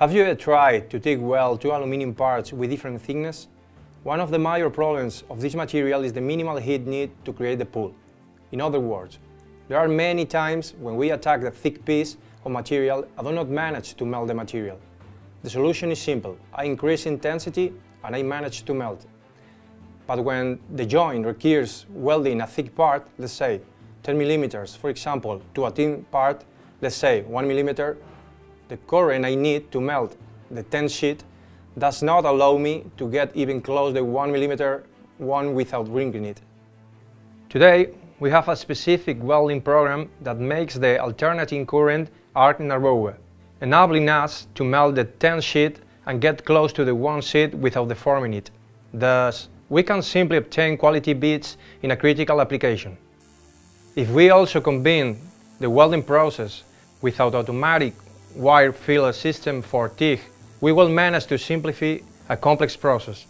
Have you ever tried to TIG weld two aluminum parts with different thickness? One of the major problems of this material is the minimal heat need to create the pool. In other words, there are many times when we attack the thick piece of material and do not manage to melt the material. The solution is simple. I increase intensity and I manage to melt. But when the joint requires welding a thick part, let's say 10 millimeters, for example, to a thin part, let's say 1 millimeter, the current I need to melt the 10 sheet does not allow me to get even close the 1 millimeter one without wringing it. Today, we have a specific welding program that makes the alternating current arc narrower, enabling us to melt the 10 sheet and get close to the 1 sheet without deforming it. Thus, we can simply obtain quality bits in a critical application. If we also combine the welding process without automatic wire filler system for TIG, we will manage to simplify a complex process.